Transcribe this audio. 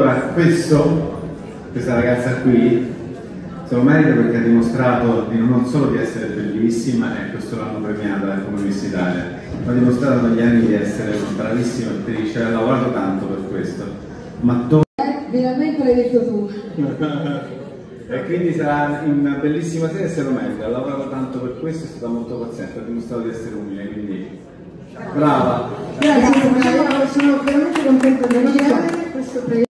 Allora, questo, questa ragazza qui, se lo merita perché ha dimostrato di non solo di essere bellissima, e questo l'hanno premiata come Miss Italia, ma ha dimostrato negli anni di essere una bravissima attrice, ha lavorato tanto per questo. Ma to- eh, Veramente l'hai detto tu. e quindi sarà in una bellissima serie se lo merita, ha lavorato tanto per questo, è stata molto paziente, ha dimostrato di essere umile, quindi brava. Grazie, sono veramente contenta di avere questo premio.